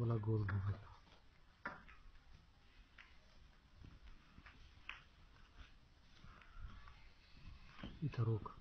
Была благословит. И тарок.